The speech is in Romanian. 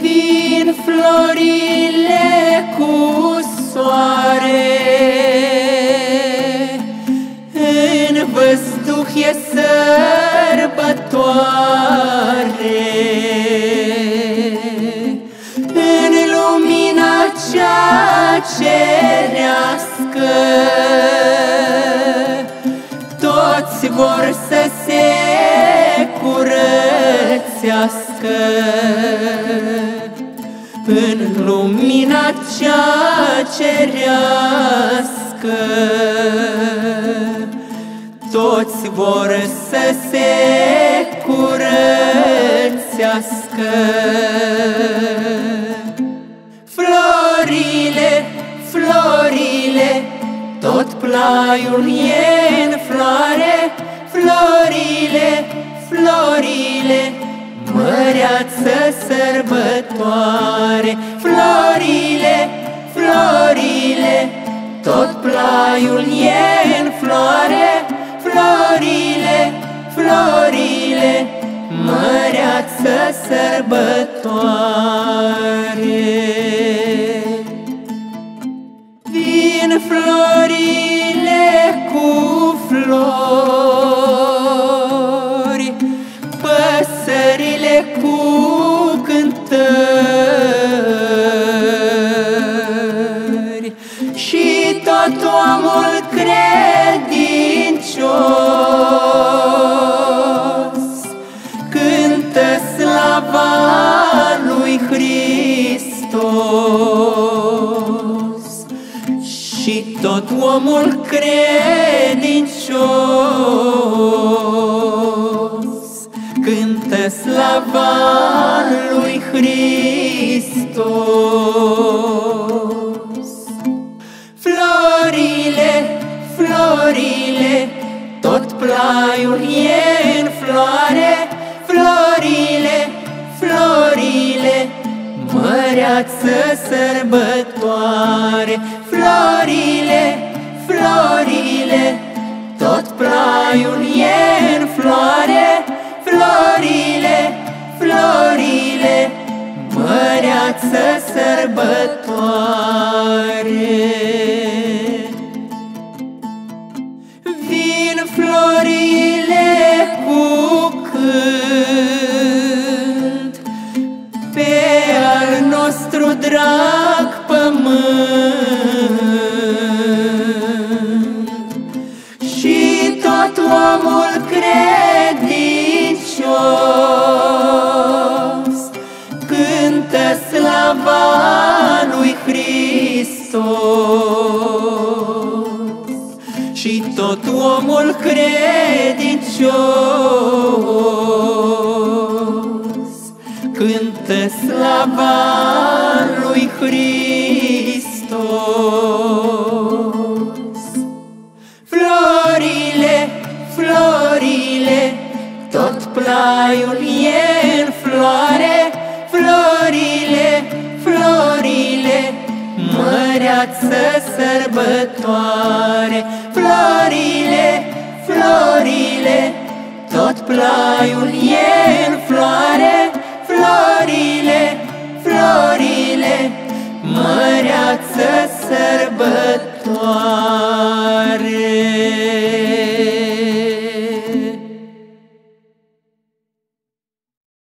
Vin florile cu soare. În văzduh e sărbătoare. În lumina cea cerească Toți vor să se curățească În lumina cea cerească. Toți vor să se curățească. Florile, florile, tot plaiul e în floare. Florile, florile, măreață sărbătoare tot plaiul e în floare Florile, florile, măreață sărbătoare. Vin florile cu flori Păsările Și tot omul credincios Cântă slava lui Hristos. Și tot omul credincios Cântă slava lui Hristos florile, tot plaiul e în floare Florile, florile, măreață sărbătoare. Florile, florile, tot plaiul e în floare Florile, florile, măreață sărbătoare credincios. Cântă slava lui Hristos. Și tot omul credincios. Cântă slava lui Hristos măreață sărbătoare. Florile, florile, tot plaiul e în floare. Florile, florile, măreață sărbătoare